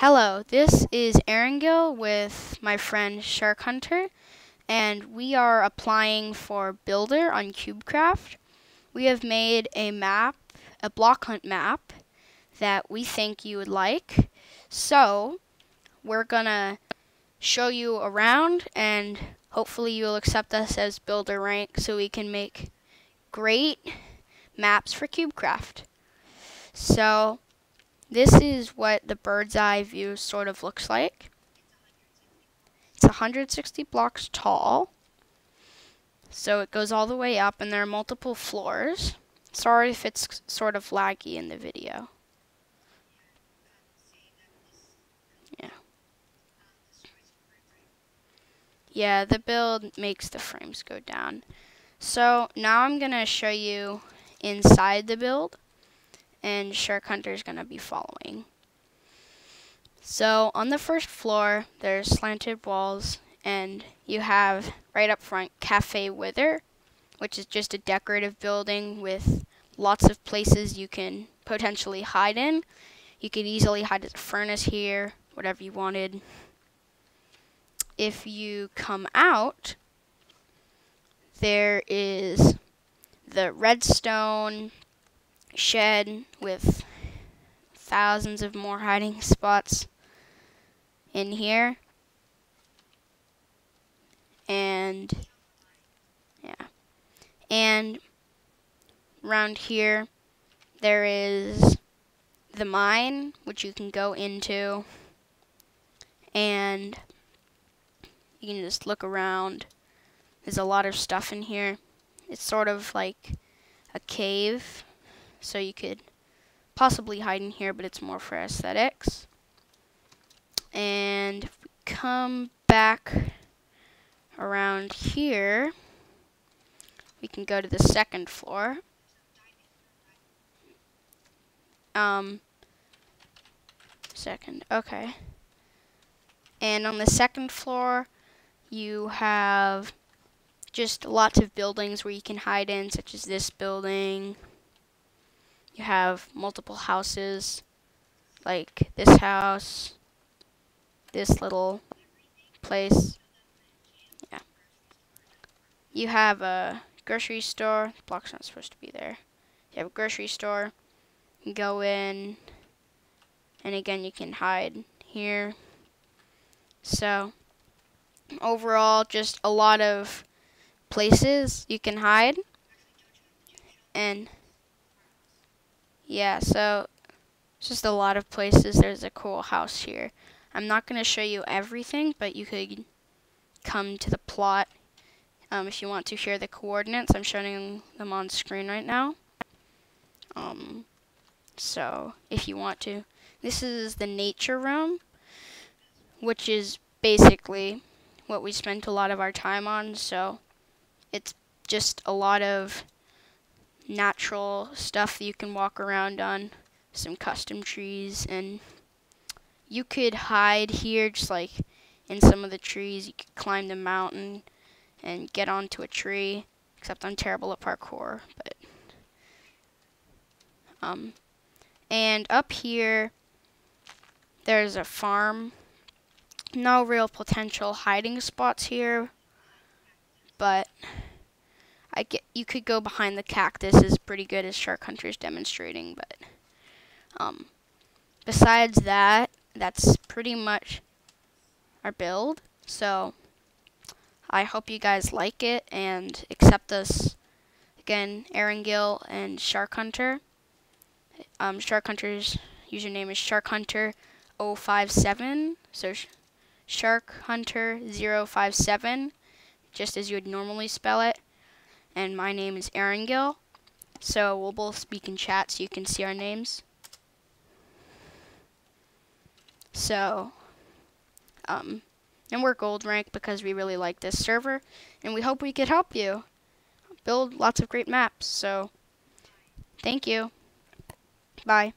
Hello, this is Arongil with my friend Shark Hunter, and we are applying for Builder on CubeCraft. We have made a map, a block hunt map, that we think you would like. So, we're gonna show you around, and hopefully you'll accept us as Builder rank so we can make great maps for CubeCraft. So, this is what the bird's eye view sort of looks like. It's 160 blocks tall. So it goes all the way up and there are multiple floors. Sorry if it's sort of laggy in the video. Yeah. Yeah, the build makes the frames go down. So now I'm going to show you inside the build and Shark Hunter is going to be following. So on the first floor, there's slanted walls, and you have right up front Cafe Wither, which is just a decorative building with lots of places you can potentially hide in. You could easily hide at the furnace here, whatever you wanted. If you come out, there is the redstone shed with thousands of more hiding spots in here. And yeah. And around here there is the mine which you can go into and you can just look around. There's a lot of stuff in here. It's sort of like a cave so you could possibly hide in here, but it's more for aesthetics. And if we come back around here, we can go to the second floor. Um, second, okay. And on the second floor, you have just lots of buildings where you can hide in, such as this building, you have multiple houses, like this house, this little place. Yeah. You have a grocery store. The block's not supposed to be there. You have a grocery store. You go in, and again, you can hide here. So, overall, just a lot of places you can hide. And yeah, so it's just a lot of places. There's a cool house here. I'm not going to show you everything, but you could come to the plot um, if you want to share the coordinates. I'm showing them on screen right now. Um, so if you want to. This is the nature room, which is basically what we spent a lot of our time on. So it's just a lot of natural stuff that you can walk around on, some custom trees, and you could hide here just like in some of the trees. You could climb the mountain and get onto a tree, except I'm terrible at parkour, but um and up here there's a farm. No real potential hiding spots here, but I get you could go behind the cactus is pretty good as Shark Hunter's demonstrating, but um, besides that, that's pretty much our build. So I hope you guys like it and accept us. Again, Arongil and Shark Hunter. Um, Shark Hunter's username is Shark Hunter 057. So sh Shark Hunter 057, just as you would normally spell it and my name is Arongil. So we'll both speak in chat so you can see our names. So, um, and we're gold rank because we really like this server, and we hope we could help you build lots of great maps. So, thank you. Bye.